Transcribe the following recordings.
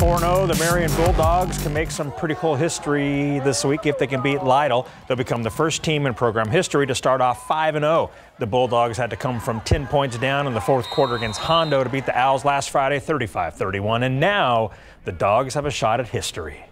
4-0. The Marion Bulldogs can make some pretty cool history this week if they can beat Lytle. They'll become the first team in program history to start off 5-0. The Bulldogs had to come from 10 points down in the fourth quarter against Hondo to beat the Owls last Friday 35-31. And now the Dogs have a shot at history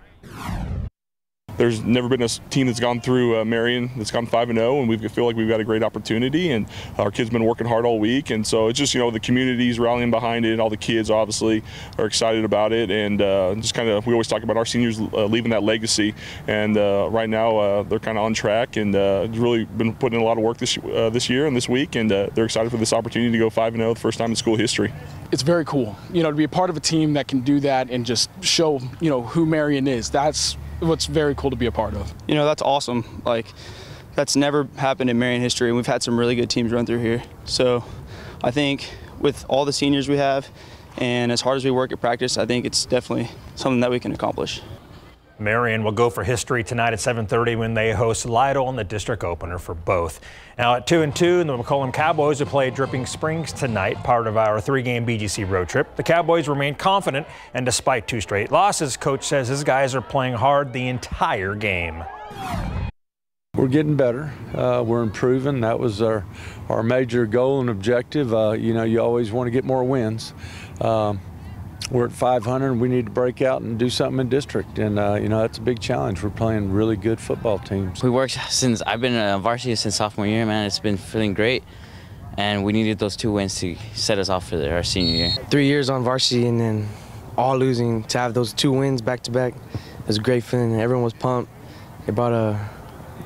there's never been a team that's gone through uh, Marion that's gone 5 and 0, and we feel like we've got a great opportunity. And our kids been working hard all week, and so it's just you know the community's rallying behind it. and All the kids obviously are excited about it, and uh, just kind of we always talk about our seniors uh, leaving that legacy. And uh, right now uh, they're kind of on track, and uh, really been putting in a lot of work this this year and this week, and they're excited for this opportunity to go 5 and 0 the first time in school history. It's very cool, you know, to be a part of a team that can do that and just show you know who Marion is. That's what's very cool to be a part of. You know, that's awesome. Like, that's never happened in Marion history, and we've had some really good teams run through here. So I think with all the seniors we have, and as hard as we work at practice, I think it's definitely something that we can accomplish. Marion will go for history tonight at 7:30 when they host Lytle in the district opener for both. Now at 2 and 2, the McCollum Cowboys will play Dripping Springs tonight, part of our three-game BGC road trip. The Cowboys remain confident, and despite two straight losses, coach says his guys are playing hard the entire game. We're getting better. Uh, we're improving. That was our our major goal and objective. Uh, you know, you always want to get more wins. Um, we're at 500 and we need to break out and do something in district. And uh, you know that's a big challenge. We're playing really good football teams. We worked since i've been a varsity since sophomore year man. It's been feeling great. And we needed those two wins to set us off for our senior year. Three years on varsity and then all losing to have those two wins back to back it was a great feeling. Everyone was pumped. It brought a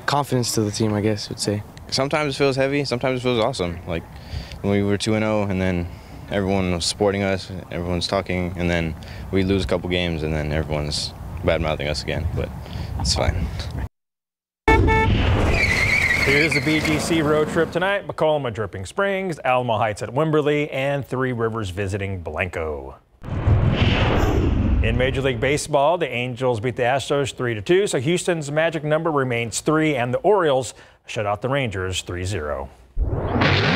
confidence to the team i guess would say. Sometimes it feels heavy sometimes it feels awesome. Like when we were 2-0 and then everyone was supporting us, everyone's talking, and then we lose a couple games, and then everyone's bad mouthing us again. But it's fine. Here's the BGC road trip tonight. McCollum at Dripping Springs, Alamo Heights at Wimberley, and Three Rivers visiting Blanco. In Major League Baseball, the Angels beat the Astros 3-2, so Houston's magic number remains 3, and the Orioles shut out the Rangers 3-0.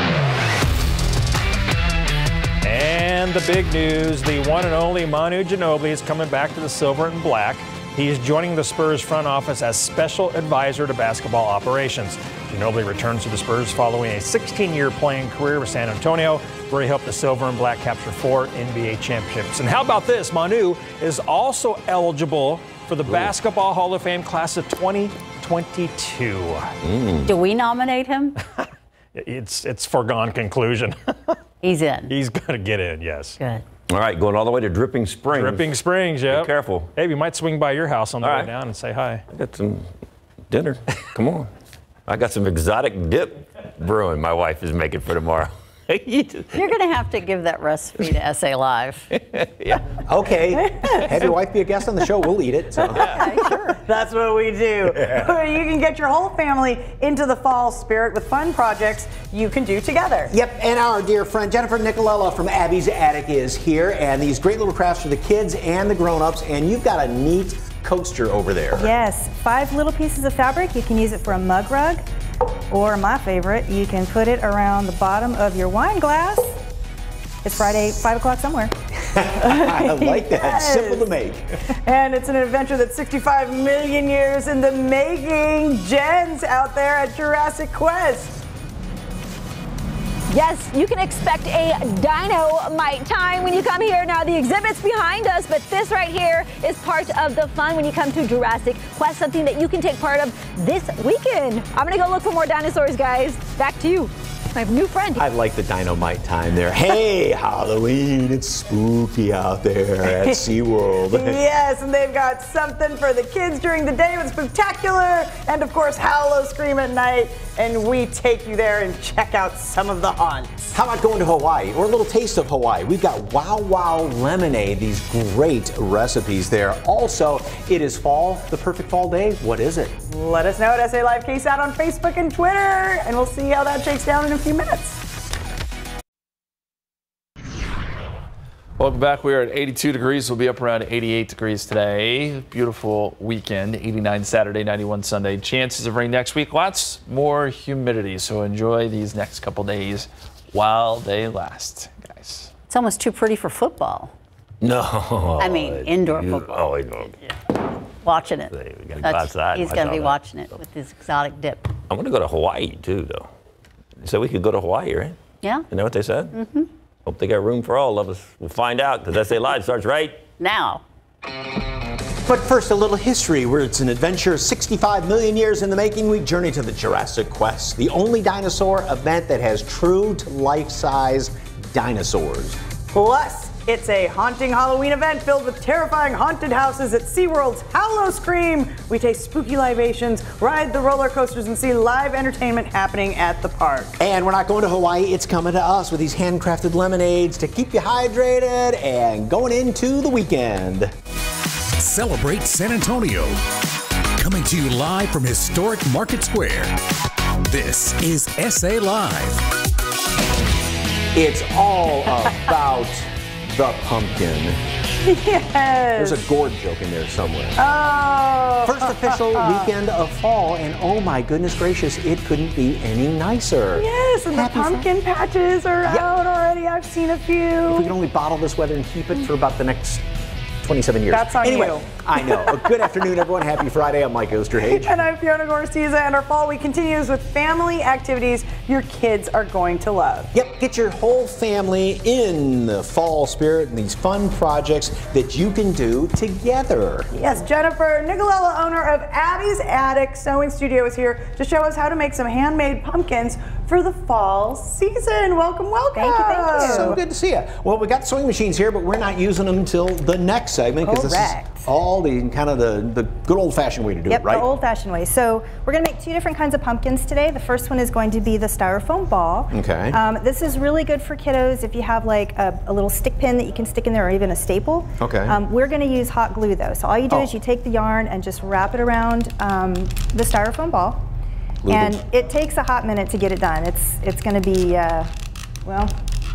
And the big news, the one and only Manu Ginobili is coming back to the silver and black. He's joining the Spurs front office as special advisor to basketball operations. Ginobili returns to the Spurs following a 16-year playing career with San Antonio, where he helped the silver and black capture four NBA championships. And how about this? Manu is also eligible for the Ooh. Basketball Hall of Fame class of 2022. Mm. Do we nominate him? it's it's foregone conclusion. He's in. He's going to get in, yes. Good. All right, going all the way to Dripping Springs. Dripping Springs, yeah. Be careful. Hey, we might swing by your house on the all way right. down and say hi. I got some dinner. Come on. I got some exotic dip brewing my wife is making for tomorrow. You're going to have to give that recipe to SA Live. yeah. Okay. Have your wife be a guest on the show. We'll eat it. So. Okay, sure. That's what we do. Yeah. You can get your whole family into the fall spirit with fun projects you can do together. Yep. And our dear friend Jennifer Nicolella from Abby's Attic is here, and these great little crafts for the kids and the grown-ups. And you've got a neat coaster over there. Yes. Five little pieces of fabric. You can use it for a mug rug or my favorite, you can put it around the bottom of your wine glass. It's Friday, 5 o'clock somewhere. I like that. Yes. Simple to make. And it's an adventure that's 65 million years in the making. Jen's out there at Jurassic Quest. Yes, you can expect a dynamite time when you come here. Now, the exhibit's behind us, but this right here is part of the fun when you come to Jurassic Quest, something that you can take part of this weekend. I'm going to go look for more dinosaurs, guys. Back to you my new friend. I like the dynamite time there. Hey, Halloween, it's spooky out there at SeaWorld. yes, and they've got something for the kids during the day with Spooktacular, and of course, Howl-O-Scream at night. And we take you there and check out some of the haunts. How about going to Hawaii or a little taste of Hawaii? We've got Wow Wow Lemonade, these great recipes there. Also, it is fall, the perfect fall day. What is it? Let us know at SA Live KSAT on Facebook and Twitter, and we'll see how that shakes down in a few minutes. Welcome back. We are at 82 degrees. We'll be up around 88 degrees today. Beautiful weekend. 89 Saturday, 91 Sunday. Chances of rain next week. Lots more humidity. So enjoy these next couple days while they last, guys. It's almost too pretty for football. No. I mean, indoor You- football. Oh, indoor. Watching it. go That's- outside He's going to be that watching it with his exotic dip. I want to go to Hawaii too, though. So we could go to Hawaii, right? Yeah. You know what they said? Mm-hmm. Hope they got room for all of us. We'll find out because SA Live starts right Now. But first, a little history where it's an adventure 65 million years in the making. We journey to the Jurassic Quest, the only dinosaur event that has true to life size dinosaurs. Plus, it's a haunting Halloween event filled with terrifying haunted houses at SeaWorld's Howl-O-Scream. We taste spooky libations, ride the roller coasters, and see live entertainment happening at the park. And we're not going to Hawaii, it's coming to us with these handcrafted lemonades to keep you hydrated and going into the weekend. Celebrate San Antonio. Coming to you live from historic Market Square. This is SA Live. It's all about the pumpkin. Yes. There's a gourd joke in there somewhere. Oh. First official weekend of fall, and oh my goodness gracious, it couldn't be any nicer. Yes, and Happy the pumpkin patches are out already. I've seen a few. If we can only bottle this weather and keep it for about the next 27 years. That's on anyway, you. I know. A good afternoon, everyone. Happy Friday. I'm Mike Osterhage. And I'm Fiona Gorostiza, and our fall week continues with family activities your kids are going to love. Yep, get your whole family in the fall spirit and these fun projects that you can do together. Yes, Jennifer Nicolella, owner of Abby's Attic Sewing Studio, is here to show us how to make some handmade pumpkins for the fall season. Welcome, welcome. Thank you, thank you. So good to see you. Well, we got sewing machines here, but we're not using them until the next segment because this is all the kind of the, the good old fashioned way to do Yep, it, right? the old-fashioned way. So we're going to make two different kinds of pumpkins today. The first one is going to be the styrofoam ball. Okay. Um, this is really good for kiddos if you have like a, a little stick pin that you can stick in there or even a staple. Okay. Um, we're going to use hot glue though. So all you do Oh. is you take the yarn and just wrap it around um, the styrofoam ball. Glue and it. it takes a hot minute to get it done. It's it's going to be, uh, well,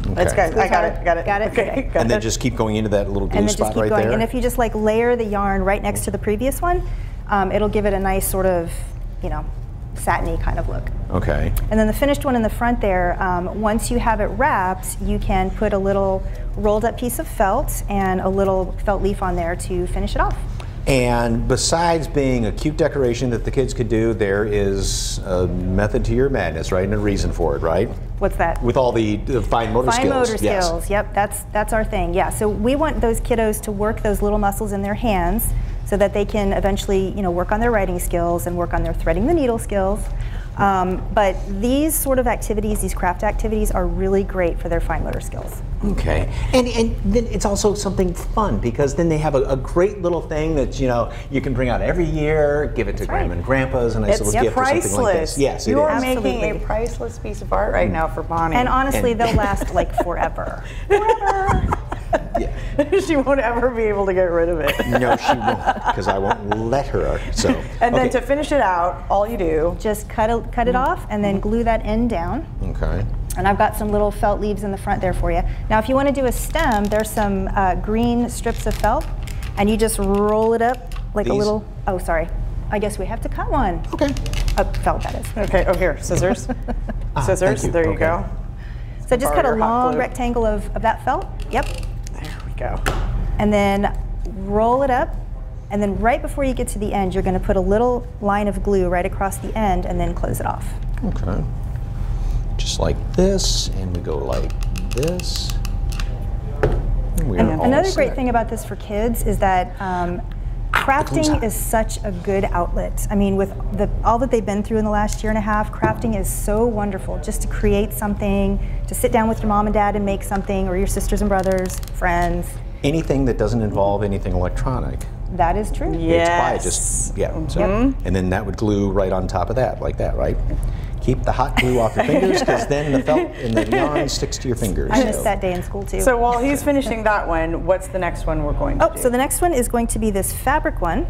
That's Okay. good. I got it. Got it. Got it? Okay. Okay. got and then it. just keep going into that little glue and then spot just keep right going. there. And if you just like layer the yarn right next to the previous one, um, it'll give it a nice sort of, you know, satiny kind of look. okay. And then the finished one in the front there, um, once you have it wrapped, you can put a little rolled up piece of felt and a little felt leaf on there to finish it off. And besides being a cute decoration that the kids could do, there is a method to your madness, right? And a reason for it, right? What's that? With all the, the fine motor Fine skills. motor yes. skills. Yep, that's that's our thing. Yeah. So we want those kiddos to work those little muscles in their hands so that they can eventually, you know, work on their writing skills and work on their threading the needle skills. Um, but these sort of activities, these craft activities, are really great for their fine motor skills. Okay, and and then it's also something fun because then they have a, a great little thing that you know you can bring out every year, give it to grandma and grandpa's a nice It's little gift or something like priceless. this. Yes, it you are is. making a priceless piece of art right now for Bonnie. And honestly, And- they'll last like forever. she won't ever be able to get rid of it. no, she won't because I won't let her. So And then to finish it out, all you do. Just cut it, cut it off and then glue that end down. okay. And I've got some little felt leaves in the front there for you. Now, if you want to do a stem, there's some uh, green strips of felt, and you just roll it up like a little. Oh, sorry. I guess we have to cut one. Okay. Uh, felt, that is. Okay, oh here, scissors. Ah, scissors, thank you. there you go. So just cut a long rectangle of, of that felt. Yep. Go. And then roll it up. And then right before you get to the end, you're going to put a little line of glue right across the end and then close it off. Okay. Just like this, and we go like this. And all Another great thing about this for kids is that um, crafting is such a good outlet. I mean, with the, all that they've been through in the last year and a half, crafting is so wonderful. Just to create something, to sit down with your mom and dad and make something, or your sisters and brothers, friends. Anything that doesn't involve anything electronic. That is true. It's by just yeah. So, Mm-hmm. and then that would glue right on top of that, like that, right? Keep the hot glue off your fingers, because then the felt and the yarn sticks to your fingers. I missed So- that day in school too. So while he's finishing that one, what's the next one we're going to Oh, do? so the next one is going to be this fabric one.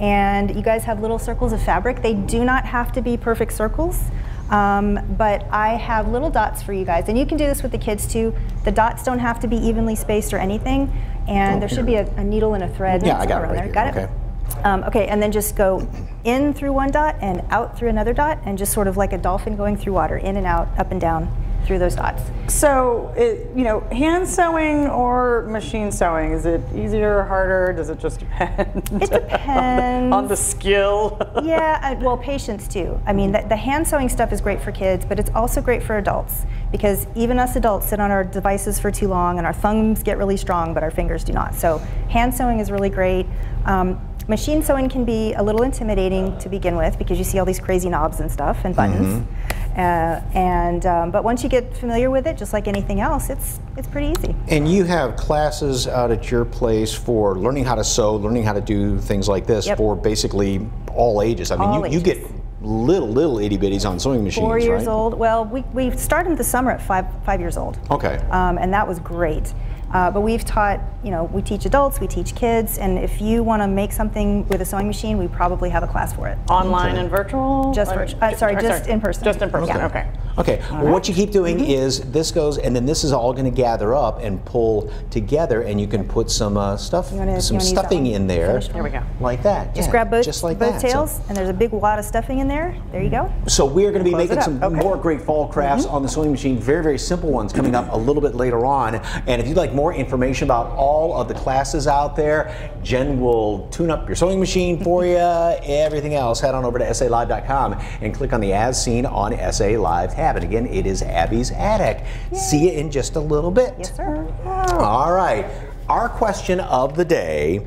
And you guys have little circles of fabric. They do not have to be perfect circles, um, but I have little dots for you guys. And you can do this with the kids too. The dots don't have to be evenly spaced or anything. And Oh, there should be a, a needle and a thread. Yeah, I got it somewhere right around here. there. Got Okay. it? Um, okay, and then just go in through one dot and out through another dot, and just sort of like a dolphin going through water, in and out, up and down. through those dots. So, it, you know, hand sewing or machine sewing, is it easier or harder? Does it just depend? It depends. on the skill. yeah, uh, well, patience too. I mean, the, the hand sewing stuff is great for kids, but it's also great for adults because even us adults sit on our devices for too long and our thumbs get really strong, but our fingers do not. So, hand sewing is really great. Um, machine sewing can be a little intimidating to begin with because you see all these crazy knobs and stuff and buttons. Mm-hmm. Uh, and um, but once you get familiar with it, just like anything else, it's it's pretty easy. And you have classes out at your place for learning how to sew, learning how to do things like this Yep. for basically all ages. I mean, you, you get little, little itty bitties on sewing machines, Four years right? old. Well, we, we started the summer at five five years old. Okay. um, and that was great. Uh, but we've taught, you know, we teach adults, we teach kids, and if you want to make something with a sewing machine, we probably have a class for it. Online and virtual? Just Or- virtual. Uh, sorry, or just in person. Just in person, Yeah. okay. Okay, well, what you keep doing Mm-hmm. is this goes, and then this is all going to gather up and pull together, and you can put some uh, stuff, wanna- some you wanna use that stuffing in there. Finished one? Here we go. Like that. Just yeah, grab both, just like both that. So- tails, and there's a big wad of stuffing in there. There you go. So we're going to be making some Okay. More great fall crafts on the sewing machine. Very, very simple ones coming up a little bit later on. And if you'd like more information about all of the classes out there, Jen will tune up your sewing machine for you. Everything else, head on over to SALive.com and click on the As Seen on SA Live And again, it is Abby's Attic. See you in just a little bit. Yes, sir. All right. Our question of the day.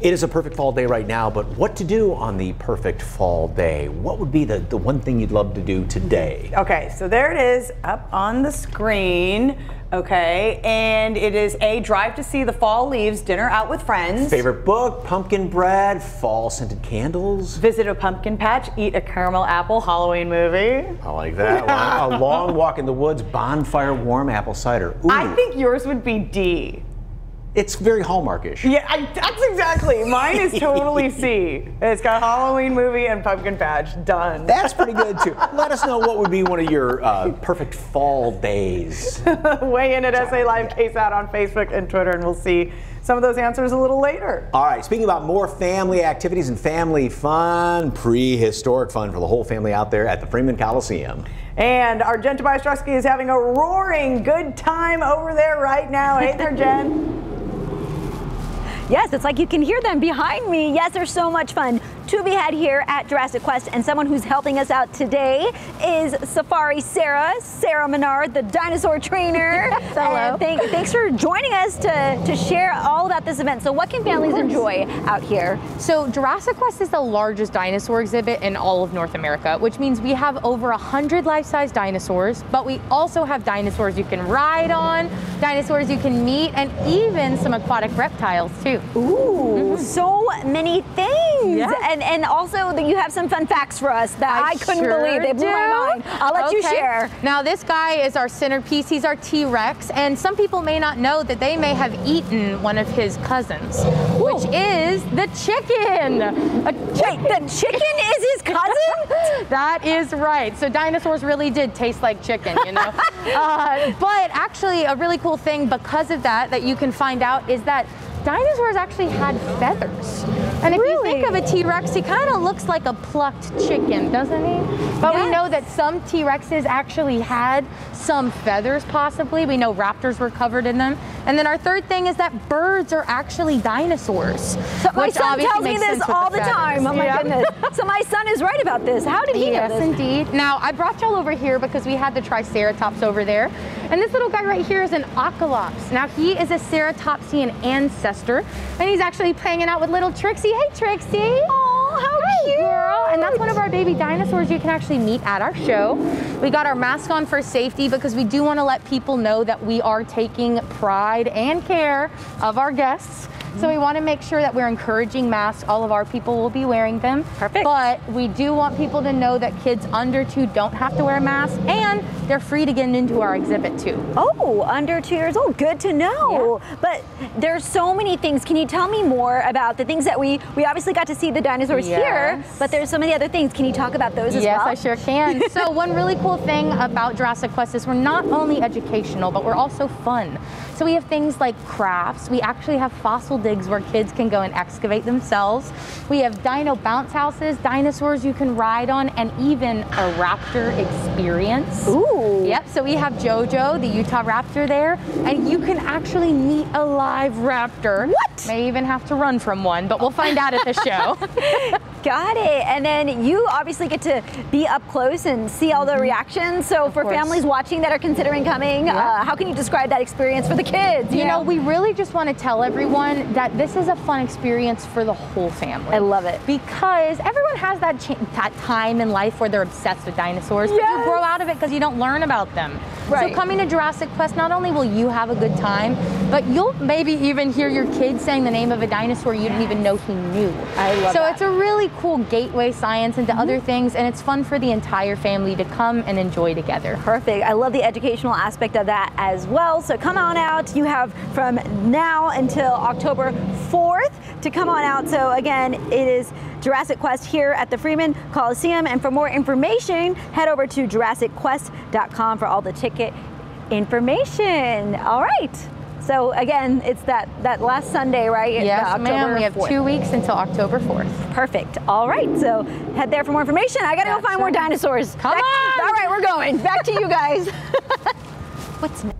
It is a perfect fall day right now, but what to do on the perfect fall day? What would be the, the one thing you'd love to do today? Okay, so there it is up on the screen. Okay, and it is a drive to see the fall leaves, dinner out with friends. Favorite book, pumpkin bread, fall scented candles. Visit a pumpkin patch, eat a caramel apple, Halloween movie. I like that one. a long walk in the woods, bonfire warm apple cider. Ooh, I think yours would be D. it's very hallmarkish. Yeah, I, that's exactly. Mine is totally C. It's got Halloween movie and pumpkin patch done. That's pretty good too. Let us know what would be one of your uh, perfect fall days. Weigh in at SA Live KSAT on Facebook and Twitter, and we'll see some of those answers a little later. All right, speaking about more family activities and family fun, prehistoric fun for the whole family out there at the Freeman Coliseum. And our Jen Tobias is having a roaring good time over there right now. Hey there, Jen. Yes, it's like you can hear them behind me. Yes, they're so much fun to be had here at Jurassic Quest. And someone who's helping us out today is Safari Sarah, Sarah Menard, the dinosaur trainer. Hello. Thank, thanks for joining us to, to share all about this event. So, what can families enjoy out here? So Jurassic Quest is the largest dinosaur exhibit in all of North America, which means we have over 100 life-size dinosaurs, but we also have dinosaurs you can ride on, dinosaurs you can meet, and even some aquatic reptiles too. Ooh, mm-hmm. so many things. Yeah. And and also that you have some fun facts for us that I, couldn't sure believe. They blew do. my mind. I'll let you share. Now, this guy is our centerpiece. He's our T-Rex, and some people may not know that they may have eaten one of his cousins, which is the chicken. A Wait, the chicken is his cousin? that is right. So dinosaurs really did taste like chicken, you know. uh, but actually, a really cool thing because of that that you can find out is that dinosaurs actually had feathers. And if you think of a T-Rex, he kind of looks like a plucked chicken, doesn't he? But we know that some T-Rexes actually had some feathers, possibly. We know raptors were covered in them. And then our third thing is that birds are actually dinosaurs. So my which son obviously tells me this all the feathers. time. Oh my Yeah. goodness. So my son is right about this. How did he yes, know this? indeed. Now, I brought y'all over here because we had the Triceratops over there. And this little guy right here is an Aquilops. Now, he is a Ceratopsian ancestor, and he's actually hanging out with little Trixie. Hey, Trixie. Oh, how cute. girl. And that's one of our baby dinosaurs you can actually meet at our show. We got our mask on for safety because we do want to let people know that we are taking pride and care of our guests. So we want to make sure that we're encouraging masks. All of our people will be wearing them. Perfect. But we do want people to know that kids under two don't have to wear a mask and they're free to get into our exhibit too. Oh, under two years old. Good to know. But there's so many things. Can you tell me more about the things that we we obviously got to see the dinosaurs Yes. here, here, but there's so many other things. Can you talk about those as well? yes. I sure can. so one really cool thing about Jurassic Quest is we're not only educational, but we're also fun. So we have things like crafts. We actually have fossil digs where kids can go and excavate themselves. We have dino bounce houses, dinosaurs you can ride on, and even a raptor experience. Ooh. Yep, so we have Jojo, the Utah Raptor there, and you can actually meet a live raptor. What? May even have to run from one, but we'll find out at the show. Got it. And then you obviously get to be up close and see all the reactions. So for course. families watching that are considering coming, uh, how can you describe that experience for the kids? You know, we really just want to tell everyone that this is a fun experience for the whole family. I love it. Because everyone has that, that time in life where they're obsessed with dinosaurs, but you grow out of it because you don't learn about them. Right. So coming to Jurassic Quest, not only will you have a good time, but you'll maybe even hear your kid saying the name of a dinosaur you didn't even know he knew. I love so that. it's a really cool gateway science into mm-hmm. other things, and it's fun for the entire family to come and enjoy together. Perfect. I love the educational aspect of that as well. So come on out. You have from now until October 4th to come on out. So again, it is Jurassic Quest here at the Freeman Coliseum. And for more information, head over to JurassicQuest.com for all the ticket information. All right. So again, it's that, that last Sunday, right? Yes, ma'am. We have 4th. two weeks until October 4th. Perfect. All right. So head there for more information. I got to go find more dinosaurs. Come Back- on! All right, we're going. Back to you guys. What's next?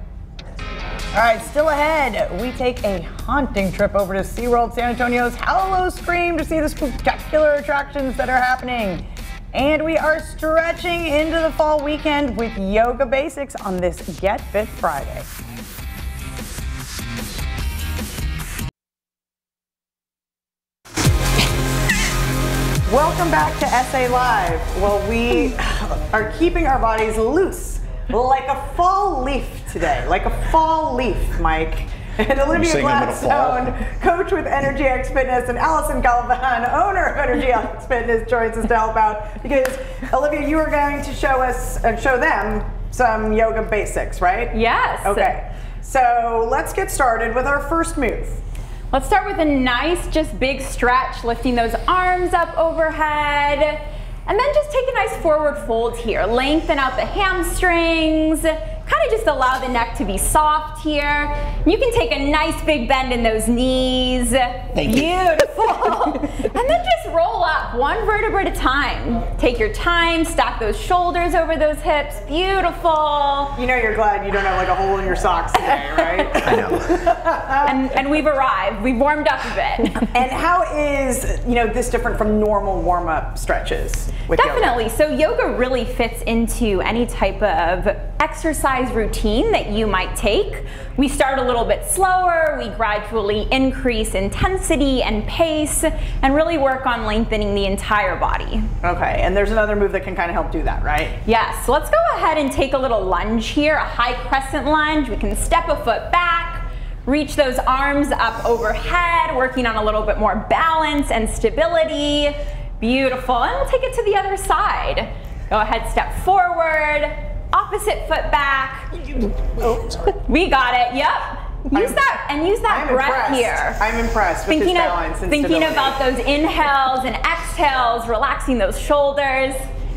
All right, still ahead, we take a haunting trip over to SeaWorld San Antonio's Howl-O-Scream to see the spectacular attractions that are happening. And we are stretching into the fall weekend with yoga basics on this Get Fit Friday. Welcome back to SA Live. Well, we are keeping our bodies loose like a fall leaf today, like a fall leaf, Mike. And Olivia sing 'em in a fall. Gladstone, coach with Energy X Fitness, and Allison Galvan, owner of Energy X Fitness, joins us to help out because Olivia, you are going to show us, uh, show them some yoga basics, right? Yes. Okay. So let's get started with our first move. Let's start with a nice, just big stretch, lifting those arms up overhead. And then just take a nice forward fold here. Lengthen out the hamstrings. Kind of just allow the neck to be soft here. You can take a nice big bend in those knees. Thank you. Beautiful. and then just roll up one vertebra at a time. Take your time, stack those shoulders over those hips. Beautiful. You know you're glad you don't have like a hole in your socks today, right? I know. And, and we've arrived. We've warmed up a bit. and how is you know this different from normal warm-up stretches with yoga? Definitely. So yoga really fits into any type of exercise routine that you might take. We start a little bit slower, we gradually increase intensity and pace, and really work on lengthening the entire body. Okay, and there's another move that can kind of help do that, right? Yes, so let's go ahead and take a little lunge here, a high crescent lunge. We can step a foot back, reach those arms up overhead, working on a little bit more balance and stability. Beautiful, and we'll take it to the other side. Go ahead, step forward, opposite foot back. Oh, sorry. We got it, yep. Use that and use that I'm breath impressed. here. I'm impressed with Thinking of thinking stability. about those inhales and exhales, relaxing those shoulders.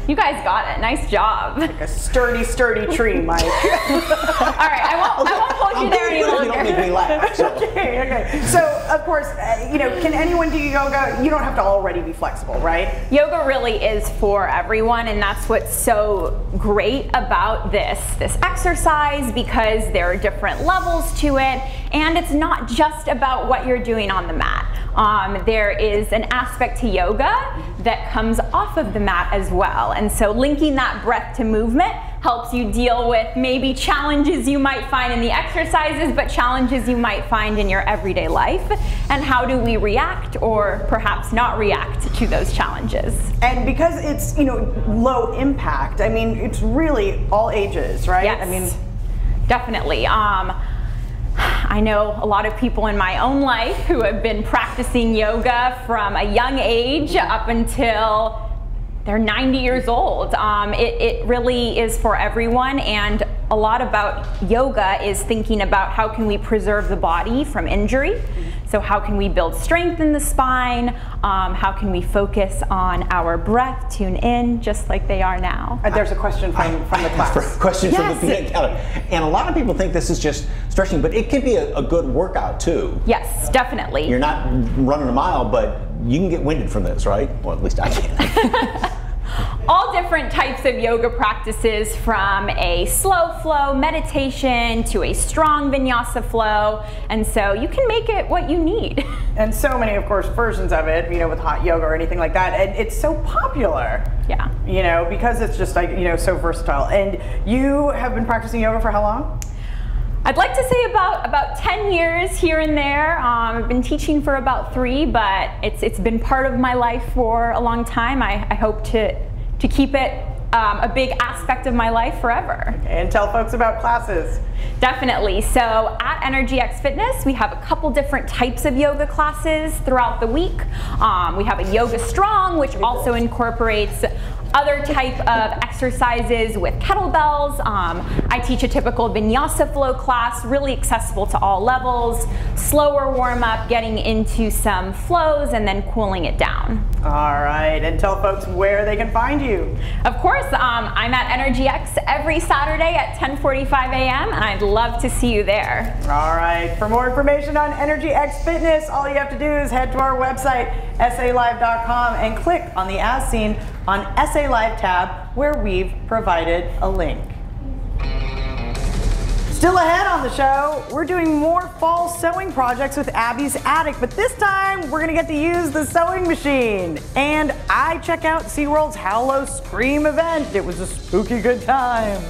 You guys got it. Nice job. Like a sturdy, sturdy tree, Mike. All right, I won't, I won't hold you there any You don't make me laugh. So. okay, okay. So, of course, uh, you know, can anyone do yoga? You don't have to already be flexible, right? Yoga really is for everyone, and that's what's so great about this this exercise because there are different levels to it, and it's not just about what you're doing on the mat. Um, there is an aspect to yoga that comes off of the mat as well, and so linking that breath to movement helps you deal with maybe challenges you might find in the exercises, but challenges you might find in your everyday life, and how do we react or perhaps not react to those challenges. And because it's, you know, low impact, I mean, it's really all ages, right? Yes. I mean, definitely. Um, I know a lot of people in my own life who have been practicing yoga from a young age up until they're 90 years old. Um, it, it really is for everyone, and a lot about yoga is thinking about how can we preserve the body from injury. So how can we build strength in the spine? Um, how can we focus on our breath, tune in, just like they are now? Uh, there's a question from, from the class. Question Yes. from the peanut gallery. And a lot of people think this is just stretching, but it can be a, a good workout too. Yes, definitely. You're not running a mile, but you can get winded from this, right? Well, at least I can. all different types of yoga practices from a slow flow meditation to a strong vinyasa flow. And so you can make it what you need. And so many, of course, versions of it, you know, with hot yoga or anything like that. And it's so popular. Yeah. You know, because it's just like, you know, so versatile. And you have been practicing yoga for how long? I'd like to say about about 10 years here and there. Um, I've been teaching for about three, but it's it's been part of my life for a long time. I, I hope to to keep it um, a big aspect of my life forever. And tell folks about classes. Definitely. So at Energy X Fitness, we have a couple different types of yoga classes throughout the week. Um, we have a Yoga Strong, which also incorporates other type of exercises with kettlebells. Um, I teach a typical vinyasa flow class, really accessible to all levels. Slower warm up, getting into some flows, and then cooling it down. All right. And tell folks where they can find you. Of course, um, I'm at Energy X every Saturday at 10:45 a.m. and I'd love to see you there. All right. For more information on Energy X Fitness, all you have to do is head to our website, salive.com, and click on the As Seen on SA Live tab, where we've provided a link. Still ahead on the show, we're doing more fall sewing projects with Abby's Attic, but this time we're gonna get to use the sewing machine. And I check out SeaWorld's Howl-O-Scream event. It was a spooky good time.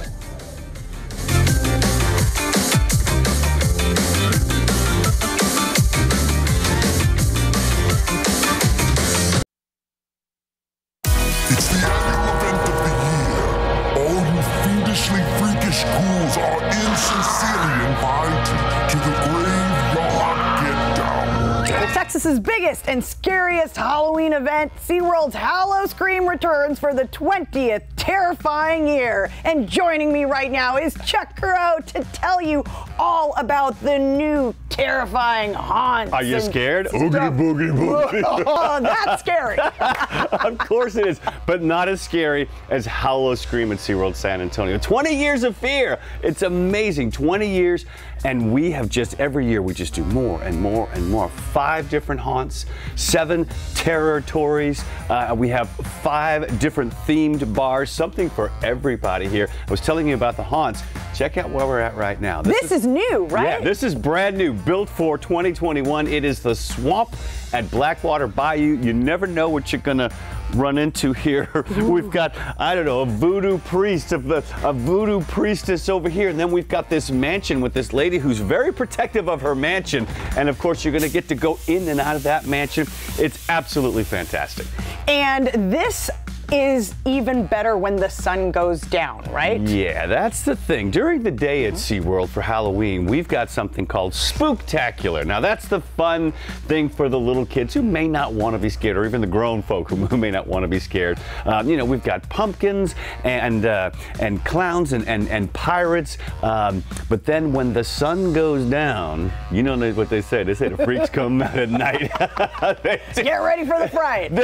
Biggest and scariest Halloween event, SeaWorld's Howl-O-Scream returns for the 20th terrifying year. And joining me right now is Chuck Crow to tell you all about the new terrifying haunts. Are you scared? Oogie boogie boogie. oh, that's scary. of course it is, but not as scary as Howl-O-Scream at SeaWorld San Antonio. 20 years of fear. It's amazing. 20 years, and we have just every year we just do more and more and more. Five different haunts, seven territories. Uh, we have five different themed bars, something for everybody here. I was telling you about the haunts. Check out where we're at right now. This is new, right? Yeah, this is brand new, built for 2021. It is the swamp at Blackwater Bayou. You never know what you're gonna run into here. we've got, I don't know, a voodoo priest, of a voodoo priestess over here, and then we've got this mansion with this lady who's very protective of her mansion. And of course, you're gonna get to go in and out of that mansion. It's absolutely fantastic. And this is even better when the sun goes down, right? Yeah, that's the thing. During the day at SeaWorld for Halloween, we've got something called Spooktacular. Now, that's the fun thing for the little kids who may not want to be scared, or even the grown folk who, may not want to be scared. Um, you know, we've got pumpkins and uh, and clowns and, and, and pirates. Um, but then when the sun goes down, you know what they say? They say the freaks come out at night. To get ready for the fright.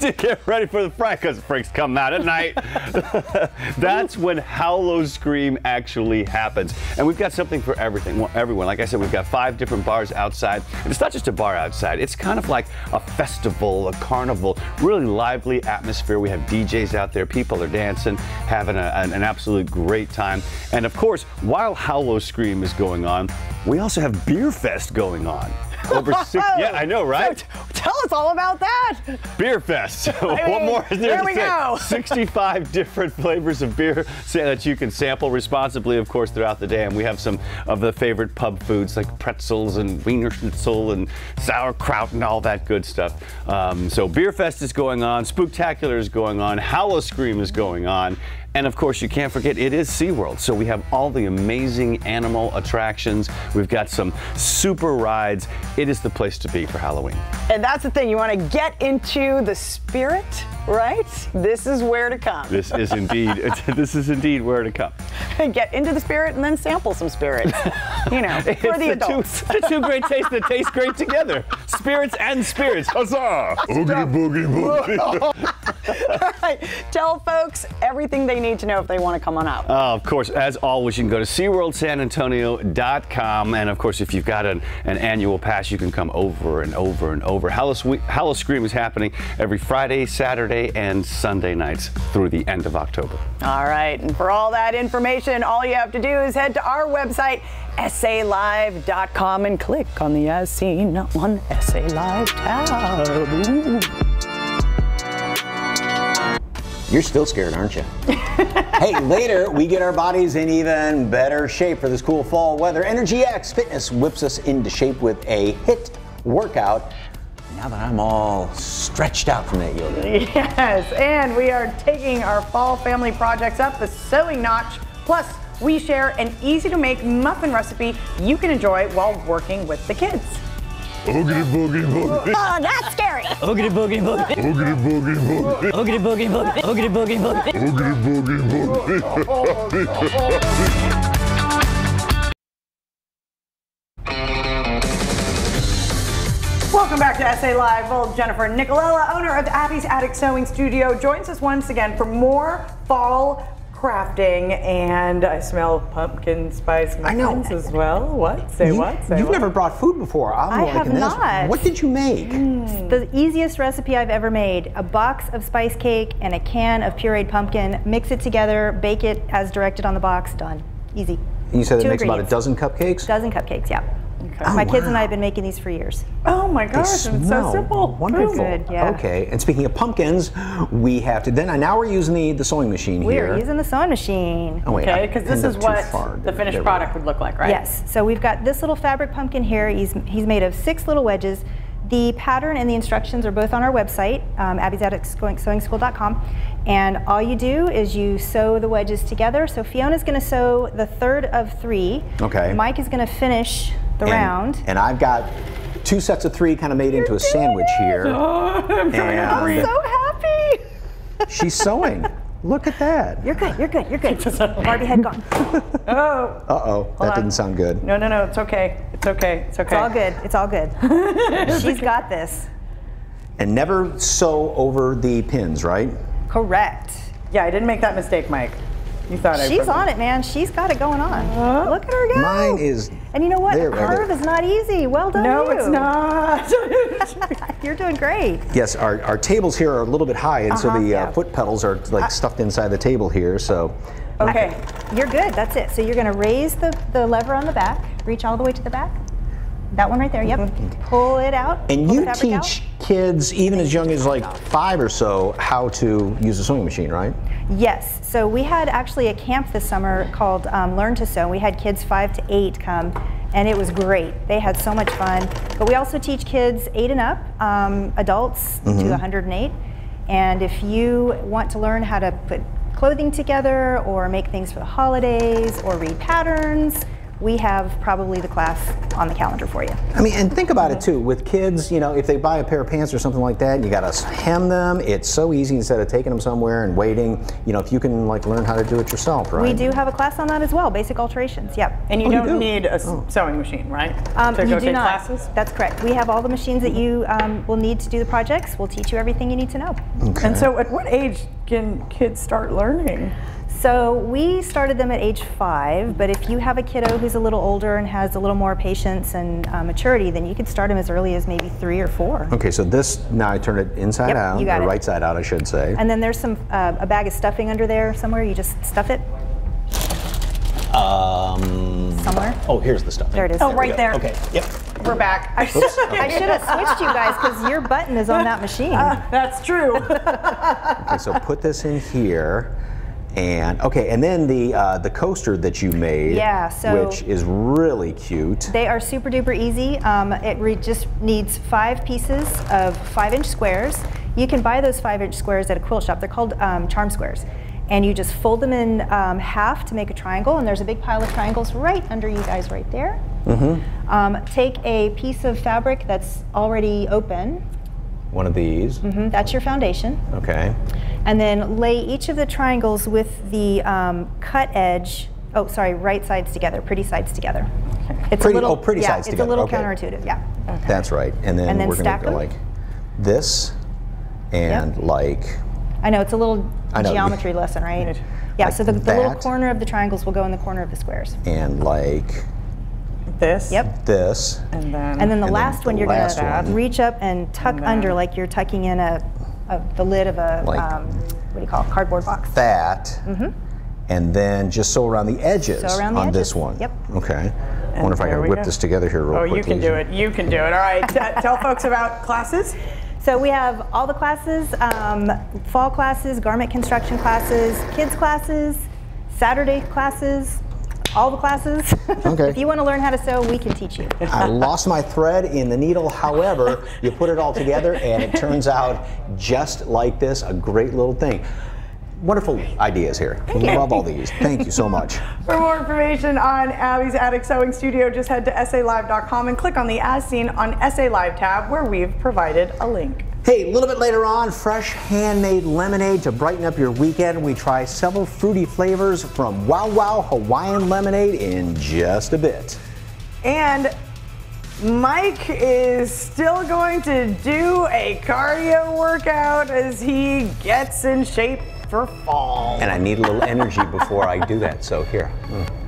to get ready for the fright because freaks come out at night. That's when Howl-O-Scream actually happens. And we've got something for everything, well, everyone. Like I said, we've got five different bars outside. And it's not just a bar outside, it's kind of like a festival, a carnival, really lively atmosphere. We have DJs out there, people are dancing, having a, an, an absolute great time. And of course, while Howl-O-Scream is going on, we also have Beer Fest going on. Over six, yeah, I know, right? Tell us all about that. Beer Fest. I what mean, more is there, we go. 65 different flavors of beer so that you can sample responsibly, of course, throughout the day. And we have some of the favorite pub foods like pretzels and Wiener Schnitzel and sauerkraut and all that good stuff. Um, so Beer Fest is going on, Spooktacular is going on, Howl-O-Scream is going on. And of course, you can't forget it is SeaWorld. So we have all the amazing animal attractions. We've got some super rides. It is the place to be for Halloween. And that's the thing, you want to get into the spirit, right? This is where to come. This is indeed this is indeed where to come. get into the spirit and then sample some spirits. you know, for It's the two- adults. the two great tastes that taste great together. Spirits and spirits. Huzzah! Oogie boogie boogie. All right, tell folks everything they need to know if they want to come on out. Uh, of course, as always, you can go to SeaWorldSanAntonio.com. And of course, if you've got an, an annual pass, you can come over and over and over. Hallow Scream is happening every Friday, Saturday, and Sunday nights through the end of October. All right, and for all that information, all you have to do is head to our website, salive.com, and click on the As Seen on SA Live tab. Ooh. You're still scared, aren't you? hey, later we get our bodies in even better shape for this cool fall weather. Energy X Fitness whips us into shape with a HIIT workout. Now that I'm all stretched out from that yoga. Yes, and we are taking our fall family projects up the sewing notch. Plus, we share an easy to make muffin recipe you can enjoy while working with the kids. Oogity boogie boogie. Oh, that's scary. Oogity boogie boogie. Oogity boogie boogie. Oogity boogie boogie. Oogity boogie boogie. Oogity boogie boogie. to SA Live. Well, Jennifer Nicolella, owner of Abby's Attic Sewing Studio, joins us once again for more fall crafting. And I smell pumpkin spice muffins as well. What? Say You- what? Say You've what? never brought food before. I'm I have this. not. What did you make? Hmm. The easiest recipe I've ever made a box of spice cake and a can of pureed pumpkin. Mix it together, bake it as directed on the box. Done. Easy. You said it makes about a dozen cupcakes? Dozen cupcakes, yeah. Oh, My kids and. I have been making these for years. Oh my gosh, it's so simple. Wonderful. Good, yeah. Okay. And speaking of pumpkins, we have to. Then now we're using the the sewing machine We here. We are using the sewing machine. Oh, wait, Okay, because this is what far. the finished There product would look like, right? Yes. So we've got this little fabric pumpkin here. He's, he's made of six little wedges. The pattern and the instructions are both on our website, um, abby'satticsewing.school.com. And all you do is you sew the wedges together. So Fiona's going to sew the third of three. Okay. Mike is going to finish the And- round. And I've got two sets of three kind of made into a sandwich here. I'm And so happy. she's sewing. Look at that. You're good. You're good. You're good. Barbie head gone. Oh. Uh oh, that on. didn't sound good. No, no, no. It's okay. It's okay. It's okay. It's all good. It's all good. She's got this. And never sew over the pins, right? Correct. Yeah, I didn't make that mistake, Mike. You thought I She's on it, man. She's got it going on. Look at her go. Mine is. And you know what? There, a right there. curve is not easy. Well done. No, you. it's not. You're doing great. Yes, our, our tables here are a little bit high, and so Uh-huh. the uh, foot pedals are like stuffed inside the table here. So Okay. You're good. That's it. So you're going to raise the, the lever on the back, reach all the way to the back. That one right there. Yep. Pull it out. And you fabric out. teach kids, even as young as like five or so, how to use a sewing machine, right? Yes. So we had actually a camp this summer called um, Learn to Sew. We had kids five to eight come, and it was great. They had so much fun. But we also teach kids eight and up, um, adults to Mhm. 108. And if you want to learn how to put clothing together or make things for the holidays or read patterns, we have probably the class on the calendar for you. I mean, and think about it too. With kids, you know, if they buy a pair of pants or something like that, you got to hem them. It's so easy instead of taking them somewhere and waiting. You know, if you can like learn how to do it yourself, right? We do have a class on that as well, basic alterations. Yep. And you Oh, don't do? need a s- sewing machine, right? Um, to you go do take not. classes? That's correct. We have all the machines that you um, will need to do the projects. We'll teach you everything you need to know. Okay. And so, at what age can kids start learning? So we started them at age five, but if you have a kiddo who's a little older and has a little more patience and uh, maturity, then you can start them as early as maybe three or four. Okay, so this now I turn it inside Yep, out, you got or it. right side out, I should say. And then there's some uh, a bag of stuffing under there somewhere. You just stuff it. Um, Somewhere? Oh, here's the stuff. There it is. Oh, we right there. Okay. Yep. We're back. I Oops. I should have switched you guys because your button is on that machine. that's true. Okay, so put this in here. And okay, and then the uh, the coaster that you made, Yeah, so- which is really cute. They are super duper easy. Um, it re- just needs five pieces of five inch squares. You can buy those five inch squares at a quilt shop. They're called um, charm squares. and you just fold them in um, half to make a triangle. And there's a big pile of triangles right under you guys right there. Mm-hmm. Um, take a piece of fabric that's already open. One of these. hmm that's your foundation. Okay. And then lay each of the triangles with the um, cut edge, oh, sorry, right sides together, pretty sides together. It's Pretty- a little, oh, pretty yeah, sides it's together, a little okay. counterintuitive, yeah. That's right. And then, And then we're going to go them. like this and like I know, it's a little geometry lesson, right? Yeah, Like so the, the little corner of the triangles will go in the corner of the squares. and like this. Yep. this. And then, And then the last one, the you're gonna reach up and tuck And under like you're tucking in a, a the lid of a, Like- um, what do you call it, cardboard box. that. hmm And then just sew around the edges Sew around the on this one. Yep. Okay. I wonder if I can whip go. this together here real Oh, quickly. you can do it. You can do it. All right. Tell folks about classes. So we have all the classes, um, fall classes, garment construction classes, kids classes, Saturday classes, all the classes. Okay. if you want to learn how to sew, we can teach you. I lost my thread in the needle. However, you put it all together and it turns out just like this, a great little thing. Wonderful ideas here. Love all these. Thank you so much. For more information on Abby's Attic Sewing Studio, just head to SALive.com and click on the As Seen on SA Live tab where we've provided a link. Hey, a little bit later on, fresh handmade lemonade to brighten up your weekend. We try several fruity flavors from Wow Wow Hawaiian Lemonade in just a bit. And Mike is still going to do a cardio workout as he gets in shape for fall. And I need a little energy before I do that, so here. mm.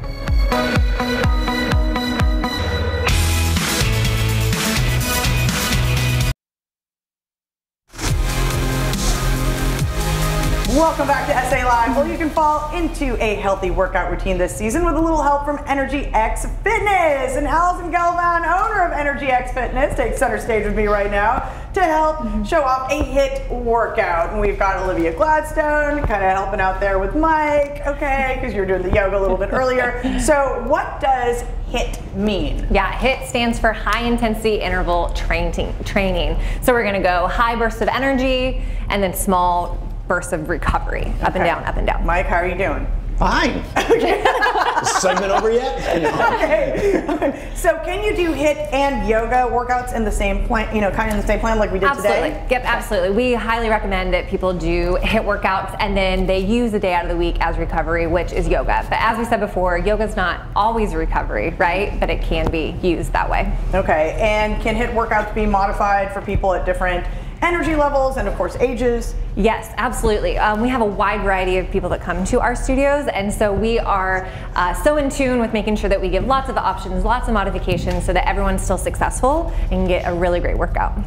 Welcome back to SA Live, where you can fall into a healthy workout routine this season with a little help from Energy X Fitness. And Allison Galvan, owner of Energy X Fitness, takes center stage with me right now to help show off a HIIT workout. And we've got Olivia Gladstone kind of helping out there with Mike, okay, because you're doing the yoga a little bit earlier. So, what does HIIT mean? Yeah, HIIT stands for high intensity interval training. Training. So we're going to go high bursts of energy and then small bursts of recovery, up and down, up and down. Mike, how are you doing? Fine. Okay. Segment over yet? okay. so can you do HIIT and yoga workouts in the same plan, you know, kind of in the same plan like we did Absolutely. today? Yep, absolutely. We highly recommend that people do HIIT workouts and then they use the day out of the week as recovery, which is yoga. But as we said before, yoga is not always recovery, right? But it can be used that way. Okay. And can HIIT workouts be modified for people at different energy levels and of course ages? Yes, absolutely. Um, we have a wide variety of people that come to our studios, and so we are uh, so in tune with making sure that we give lots of options, lots of modifications, so that everyone's still successful and can get a really great workout.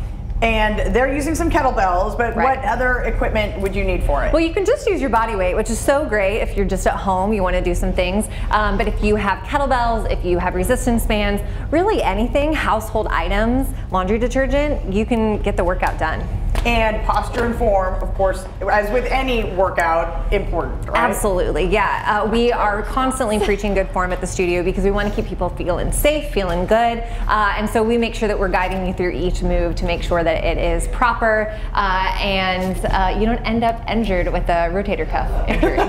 And they're using some kettlebells, but Right. what other equipment would you need for it? Well, you can just use your body weight, which is so great if you're just at home, you want to do some things. Um, but if you have kettlebells, if you have resistance bands, really anything, household items, laundry detergent, you can get the workout done. And posture and form, of course, as with any workout, important, right? Absolutely, yeah. Uh, we are constantly preaching good form at the studio because we want to keep people feeling safe, feeling good, uh, and so we make sure that we're guiding you through each move to make sure that it is proper uh, and uh, you don't end up injured with a rotator cuff injury.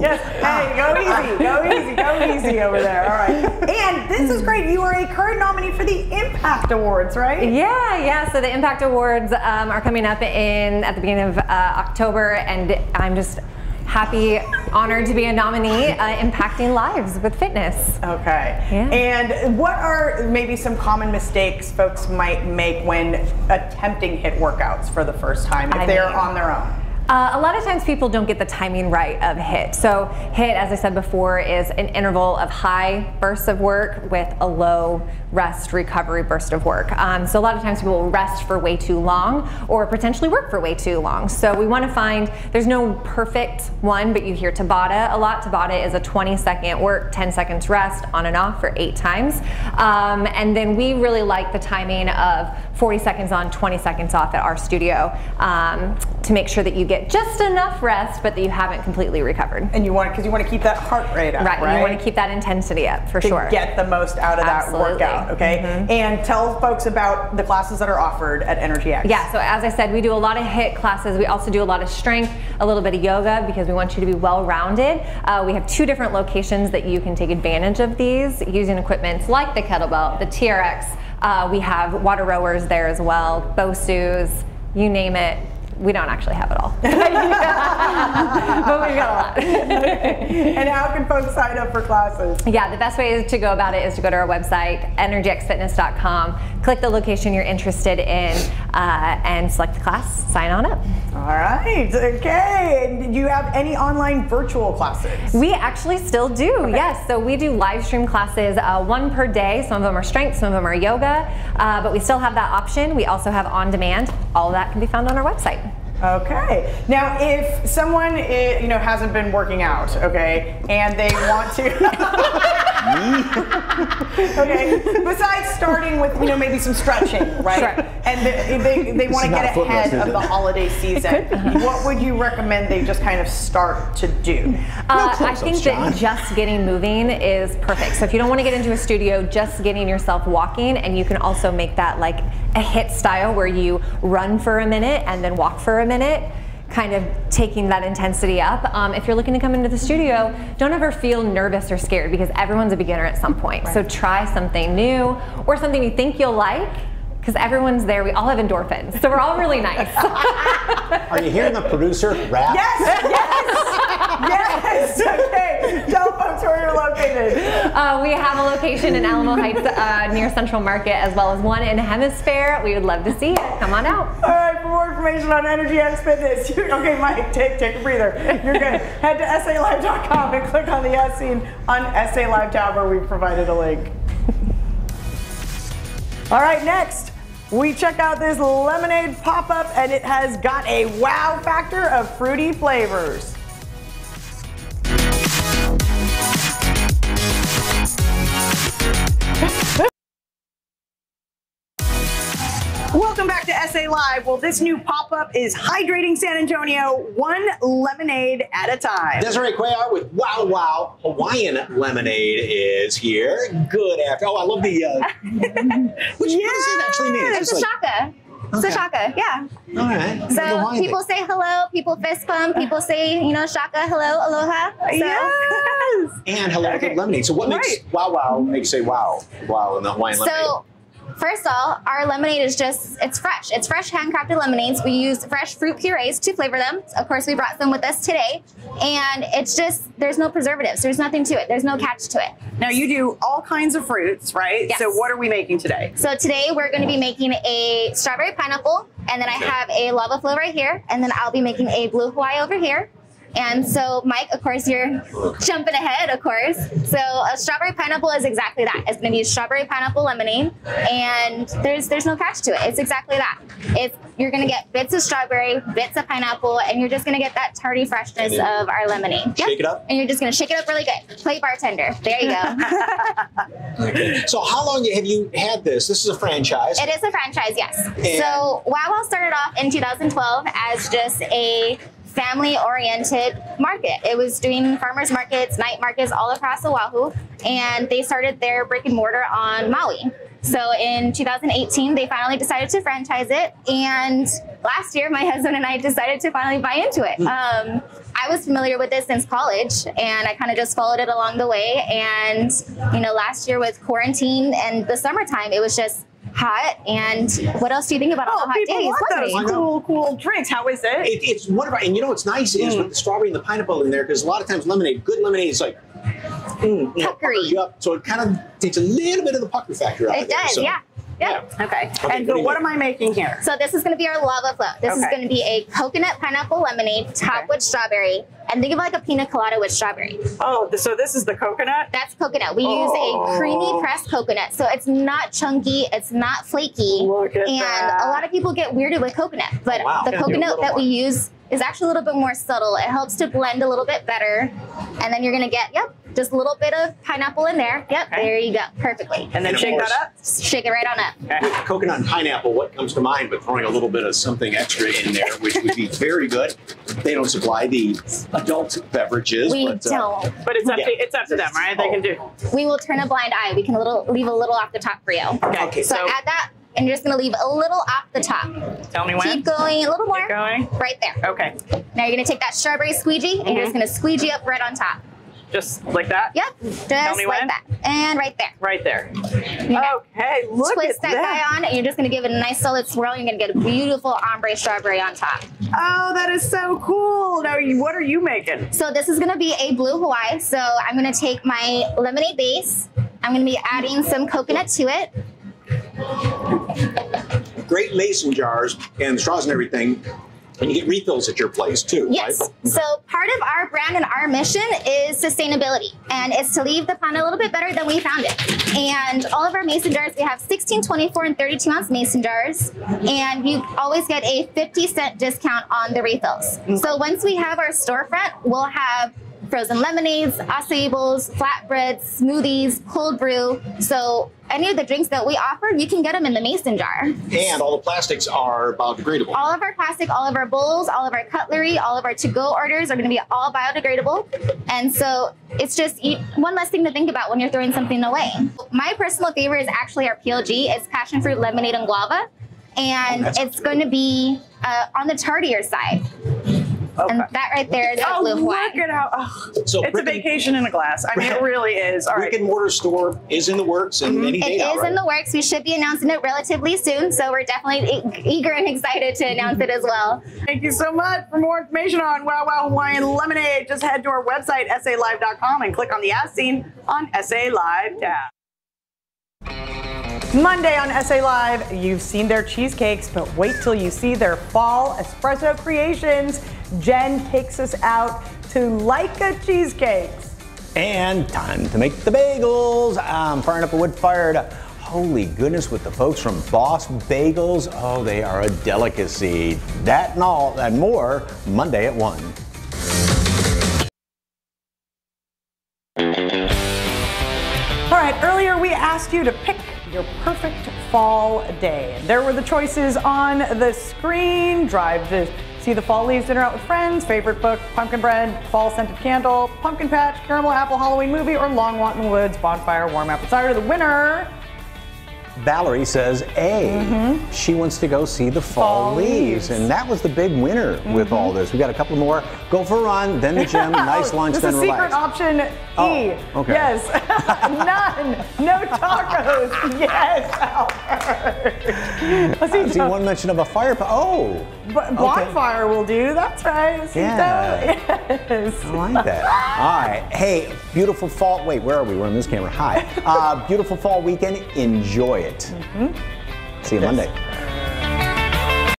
yes. Hey, go easy, go easy, go easy over there. All right. And this is great. You are a current nominee for the Impact Awards, right? Yeah, yeah. So the Impact Awards um, are coming up in at the beginning of uh, October, and I'm just happy, honored to be a nominee, uh, impacting lives with fitness. Okay. Yeah. And what are maybe some common mistakes folks might make when attempting HIIT workouts for the first time if I they're mean- on their own? Uh, a lot of times people don't get the timing right of HIIT. So HIIT, as I said before, is an interval of high bursts of work with a low rest recovery burst of work. Um, so a lot of times people will rest for way too long or potentially work for way too long. So we want to find, there's no perfect one, but you hear Tabata a lot. Tabata is a 20 second work, 10 seconds rest on and off for eight times. Um, and then we really like the timing of 40 seconds on, 20 seconds off at our studio um, to make sure that you get just enough rest, but that you haven't completely recovered. And you want because you want to keep that heart rate up, Right, right? you want to keep that intensity up for to sure. get the most out of that Absolutely. Workout. Okay, Mhm. and tell folks about the classes that are offered at Energy X. Yeah, so as I said, we do a lot of HIIT classes. We also do a lot of strength, a little bit of yoga because we want you to be well rounded. Uh, we have two different locations that you can take advantage of these using equipment like the kettlebell, the TRX. Uh, we have water rowers there as well, BOSUs, you name it. We don't actually have it all, but we've got a lot. and how can folks sign up for classes? Yeah, the best way to go about it is to go to our website, energyxfitness.com, click the location you're interested in, uh, and select the class, sign on up. All right, okay. And do you have any online virtual classes? We actually still do, yes. So we do live stream classes, uh, one per day. Some of them are strength, some of them are yoga, uh, but we still have that option. We also have on demand. All of that can be found on our website. Okay. Now, if someone eh, you know hasn't been working out, okay, and they want to, okay, besides starting with you know maybe some stretching, right? Sure. And they they, they want to get ahead of the holiday season. what would you recommend they just kind of start to do? Uh, I think that just getting moving is perfect. So if you don't want to get into a studio, just getting yourself walking, and you can also make that like a HIIT style where you run for a minute and then walk for a minute. Kind of taking that intensity up. Um, if you're looking to come into the studio, don't ever feel nervous or scared because everyone's a beginner at some point. So try something new or something you think you'll like because everyone's there. We all have endorphins. So we're all really nice. Are you hearing the producer wrap? Yes, yes, yes. Okay. Tell folks where you're located. Uh, we have a location in Alamo Heights uh, near Central Market, as well as one in Hemisfair. We would love to see it. Come on out. All right, for more information on Energy X Fitness, you, okay, Mike, take, take a breather. You're good. Head to SALive.com and click on the S scene on SA Live tab where we provided a link. All right, next, we check out this lemonade pop up, and it has got a wow factor of fruity flavors. Welcome back to SA Live. Well, this new pop up is hydrating San Antonio one lemonade at a time. Desiree Cuellar with Wow Wow Hawaiian Lemonade is here. Good after. Oh, I love the. Uh, which, What does it actually mean? It's just a shaka. It's a shaka, yeah. All right. The So people say hello, people fist bump, people say, you know, shaka, hello, aloha. So. Yes. And hello, good lemonade. So what makes Wow Wow make you say wow? Wow in the Hawaiian lemonade? First of all, our lemonade is just, it's fresh. It's fresh handcrafted lemonades. We use fresh fruit purees to flavor them. Of course, we brought some with us today. And it's just, there's no preservatives. There's nothing to it. There's no catch to it. Now, you do all kinds of fruits, right? Yes. So, what are we making today? So today we're going to be making a strawberry pineapple, and then I have a lava flow right here, and then I'll be making a blue Hawaii over here. And so, Mike, of course, you're jumping ahead, of course. So, a strawberry pineapple is exactly that. It's going to be a strawberry pineapple lemonade, and there's there's no catch to it. It's exactly that. If you're going to get bits of strawberry, bits of pineapple, and you're just going to get that tarty freshness And then of our lemonade. shake it up? And you're just going to shake it up really good. Play bartender. There you go. Okay. So how long have you had this? This is a franchise. It is a franchise, yes. And- so Wow Wow started off in 2012 as just a family-oriented market. It was doing farmers markets, night markets all across Oahu, and they started their brick and mortar on Maui. So in 2018, they finally decided to franchise it, and last year, my husband and I decided to finally buy into it. Um, I was familiar with this since college, and I kind of just followed it along the way. And you know, last year with quarantine and the summertime, it was just hot. And what else do you think about all the hot Oh, people days? want those cool, cool drinks. How is it? It, it's wonderful. And you know what's nice is Mm. with the strawberry and the pineapple in there, because a lot of times lemonade, good lemonade is like, mm, you know, pucker you up. So it kind of takes a little bit of the pucker factor out It of there. does, So- yeah. Yeah. Okay. Okay, and what so what am I making here? So this is going to be our lava flow. This is going to be a coconut pineapple lemonade topped with strawberry, and think of like a pina colada with strawberry. Oh, so this is the coconut? That's coconut. We use Oh. a creamy oh. pressed coconut, so it's not chunky, it's not flaky, Look at and that. a lot of people get weirded with coconut, but Wow. the Yeah, do a coconut little that we use is actually a little bit more subtle. It helps to blend a little bit better, and then you're going to get yep Just a little bit of pineapple in there. Yep, there you go. Perfectly. And then of shake course- that up. Shake it right on up. With coconut and pineapple, what comes to mind but throwing a little bit of something extra in there, which would be very good. They don't supply the adult beverages. We but, uh, don't. But it's up Yeah. to it's up to them, right? They can do. We will turn a blind eye. We can a little leave a little off the top for you. Okay, So, so- add that, and you're just gonna leave a little off the top. Tell me when. Keep going, a little more. Keep going. Right there. Okay. Now you're gonna take that strawberry squeegee and you're just Mhm. gonna squeegee up right on top. Just like that. Yep. Just like when. that. And right there. Right there. You know, Okay, look Twist at that, that. guy on, and you're just gonna give it a nice solid swirl. You're gonna get a beautiful ombre strawberry on top. Oh, that is so cool. Now, you- what are you making? So this is gonna be a blue Hawaii. So I'm gonna take my lemonade base. I'm gonna be adding some coconut to it. great mason jars and straws and everything. And you get refills at your place too, Yes. right? So part of our brand and our mission is sustainability, and it's to leave the planet a little bit better than we found it. And all of our mason jars, we have 16, 24, and 32 ounce mason jars, and you always get a 50 cent discount on the refills. Mm-hmm. So once we have our storefront, we'll have frozen lemonades, acai bowls, flatbreads, smoothies, cold brew. So any of the drinks that we offer, you can get them in the mason jar. And all the plastics are biodegradable. All of our plastic, all of our bowls, all of our cutlery, all of our to-go orders are going to be all biodegradable. And so it's just one less thing to think about when you're throwing something away. My personal favorite is actually our PLG. It's passion fruit, lemonade, and guava. And That's it's going to be uh, on the tardier side. And that right there is our Oh, blue look Hawaii. at how. Oh, So it's a brick and- vacation in a glass. I mean, it really is. All Brick right. and mortar store is in the works and mm-hmm. any day It now, is right? in the works. We should be announcing it relatively soon. So we're definitely e- eager and excited to announce it as well. Thank you so much. For more information on Wow Wow Hawaiian Lemonade, just head to our website, salive.com, and click on the As Seen on SA Live tab. Monday on SA Live, you've seen their cheesecakes, but wait till you see their fall espresso creations. Jen takes us out to Leica Cheesecakes. And time to make the bagels. Um, I'm firing up a wood fired. Holy goodness, with the folks from Boss Bagels. Oh, they are a delicacy. That and all and more Monday at 1. All right, earlier we asked you to pick your perfect fall day. There were the choices on the screen drive to see the fall leaves, dinner out with friends, favorite book, pumpkin bread, fall scented candle, pumpkin patch, caramel apple Halloween movie, or long walk in the woods, bonfire, warm apple cider. The winner. Valerie says A. She wants to go see the fall, Mm-hmm. Fall leaves. leaves. Mm-hmm. And that was the big winner with all this. We got a couple more. Go for a run, then the gym, nice lunch, this then is relax. secret option E. Oh, okay. Yes. None. No tacos. yes, Albert. Let's see. I see one mention of a fire. po- Oh, But bonfire will do. That's right. Yeah. Yes. I like that. All right. Hey, beautiful fall. Wait, where are we? We're on this camera. Hi. Uh, beautiful fall weekend. Enjoy it. Mm-hmm. See you Monday.